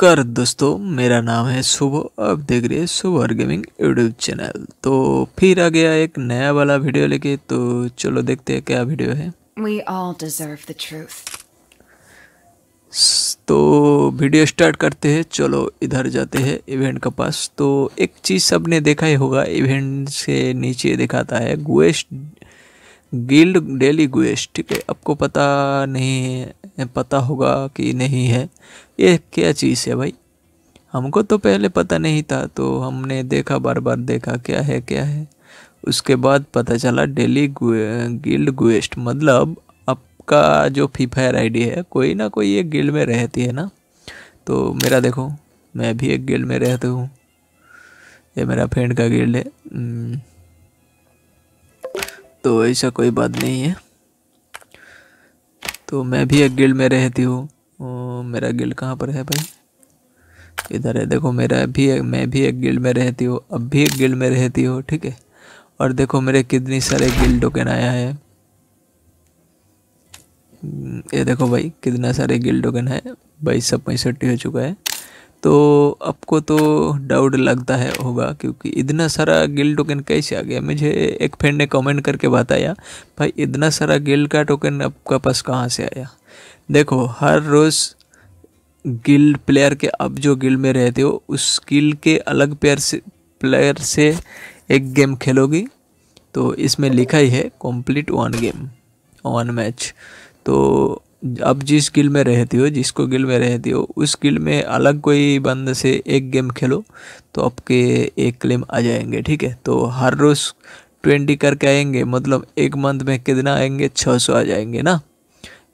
नमस्कार दोस्तों मेरा नाम है शुभ। आप देख रहे हैं शुभ और गेमिंग यूट्यूब चैनल। तो फिर आ गया एक नया वाला वीडियो लेके तो चलो देखते हैं क्या वीडियो है। We all deserve the truth. तो वीडियो स्टार्ट करते हैं चलो इधर जाते हैं इवेंट के पास। तो एक चीज़ सबने देखा ही होगा इवेंट से नीचे दिखाता है गुएस्ट गिल्ड डेली गुएस्ट ठीक है? आपको पता नहीं है पता होगा कि नहीं है। ये क्या चीज़ है भाई? हमको तो पहले पता नहीं था तो हमने देखा बार बार देखा क्या है क्या है। उसके बाद पता चला डेली गिल्ड गुएस्ट मतलब आपका जो फ्री फायर आईडी है कोई ना कोई एक गिल्ड में रहती है ना? तो मेरा देखो मैं भी एक गिल्ड में रहता हूँ। ये मेरा फ्रेंड का गिल्ड है। हम्म, तो ऐसा कोई बात नहीं है। तो मैं भी एक गिल्ड में रहती हूँ। मेरा गिल्ड कहाँ पर है भाई? इधर है, देखो मेरा भी एक, मैं भी एक गिल्ड में रहती हूँ। अब भी एक गिल्ड में रहती हूँ, ठीक है? और देखो मेरे कितनी सारे गिल्ड टोकन आया है। ये देखो भाई, कितना सारे गिल्ड टोकन है। बाईस सौ पैंसठ हो चुका है। तो आपको तो डाउट लगता है होगा, क्योंकि इतना सारा गिल्ड टोकन कैसे आ गया? मुझे एक फ्रेंड ने कमेंट करके बताया, भाई, इतना सारा गिल्ड का टोकन आपका पास कहाँ से आया? देखो, हर रोज़ गिल्ड प्लेयर के अब जो गिल्ड में रहते हो, उस गिल्ड के अलग प्लेयर से प्लेयर से एक गेम खेलोगी। तो इसमें लिखा ही है complete one game one match तो अब जिस गिल में रहती हो, जिसको गिल में रहती हो, उस गिल में अलग कोई बंद से एक गेम खेलो तो आपके एक क्लेम आ जाएँगे, ठीक है? तो हर रोज़ ट्वेंटी करके आएँगे मतलब एक मंथ में कितना आएँगे? छः सौ आ जाएँगे ना?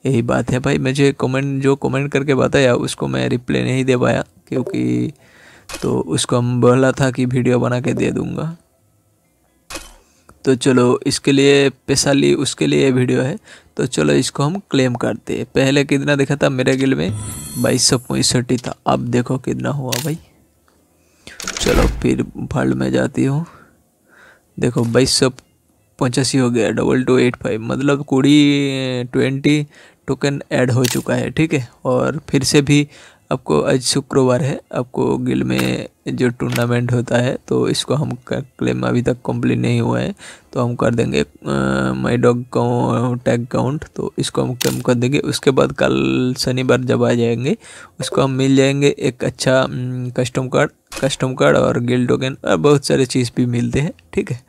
यही बात है भाई। मुझे कमेंट जो कमेंट करके बताया, उसको मैं रिप्लाई नहीं दे पाया, क्योंकि तो उसको हम बोला था कि वीडियो बना के दे दूँगा। तो चलो, इसके लिए स्पेशली उसके लिए वीडियो है। तो चलो, इसको हम क्लेम करते हैं। पहले कितना देखा था मेरे गिल में? बाईस सौ पैंसठ ही था। अब देखो कितना हुआ भाई। चलो, फिर फल्ड में जाती हूँ। देखो, बाईस सौ पचासी हो गया डबल टू एट फाइव मतलब कुड़ी ट्वेंटी टोकन ऐड हो चुका है, ठीक है? और फिर से भी आपको आज शुक्रवार है, आपको गिल में जो टूर्नामेंट होता है तो इसको हम क्लेम अभी तक कंप्लीट नहीं हुआ है तो हम कर देंगे माई डॉग टैग काउंट तो इसको हम क्लेम कर देंगे। उसके बाद कल शनिवार जब आ जाएँगे, उसको हम मिल जाएँगे एक अच्छा कस्टम कार्ड कस्टम कार्ड और गिल टोकन और बहुत सारे चीज़ भी मिलते हैं, ठीक है?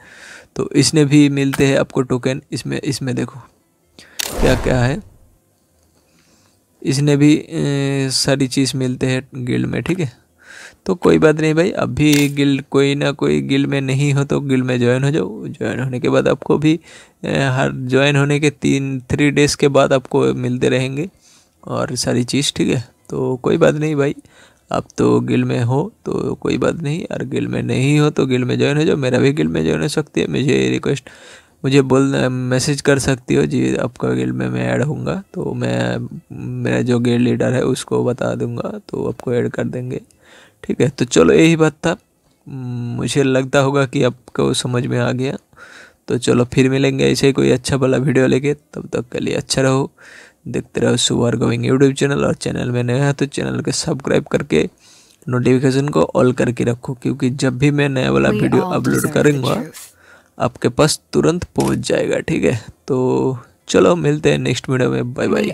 तो इसने भी मिलते हैं आपको टोकन इसमें इसमें देखो क्या क्या है। इसने भी सारी चीज़ मिलते हैं गिल्ड में, ठीक है? तो कोई बात नहीं भाई, अभी गिल्ड, कोई ना कोई गिल्ड में नहीं हो तो गिल्ड में ज्वाइन हो जाओ। ज्वाइन होने के बाद आपको भी हर ज्वाइन होने के तीन थ्री डेज़ के बाद आपको मिलते रहेंगे और सारी चीज़, ठीक है? तो कोई बात नहीं भाई, आप तो गिल में हो तो कोई बात नहीं और गिल में नहीं हो तो गिल में ज्वाइन हो जाओ। मेरा भी गिल में ज्वाइन हो सकती है, मुझे रिक्वेस्ट मुझे बोल मैसेज कर सकती हो? जी आपका गिल में मैं ऐड होऊँगा तो मैं मेरा जो गिल लीडर है उसको बता दूँगा तो आपको ऐड कर देंगे। ठीक है तो चलो यही बात था। मुझे लगता होगा कि आपको समझ में आ गया। तो चलो फिर मिलेंगे ऐसे ही कोई अच्छा वाला वीडियो लेके। तब तक के लिए अच्छा रहो। देखते रहो सुबह गोइंग यूट्यूब चैनल और चैनल में नया है तो चैनल को सब्सक्राइब करके नोटिफिकेशन को ऑल करके रखो क्योंकि जब भी मैं नया वाला वीडियो अपलोड करूँगा. आपके पास तुरंत पहुँच जाएगा, ठीक है? तो चलो, मिलते हैं नेक्स्ट वीडियो में। Bye bye